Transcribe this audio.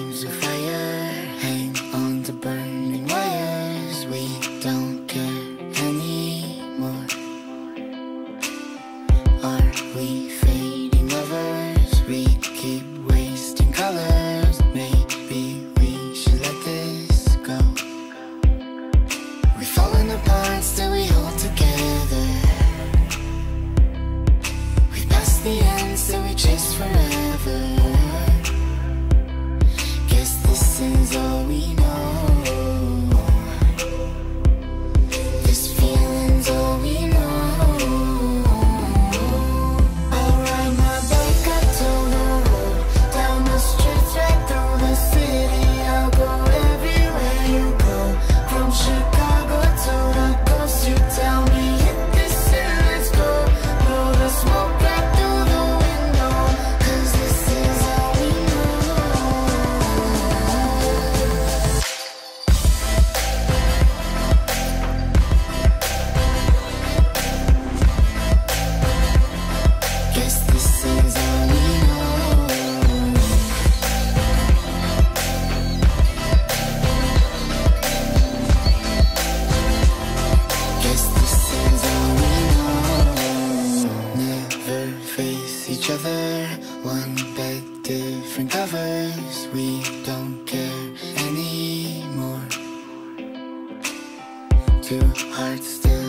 flames of fire hang on to burning wires. We don't care anymore. Are we? lessons all we know One bed, different covers. We don't care anymore. Two hearts still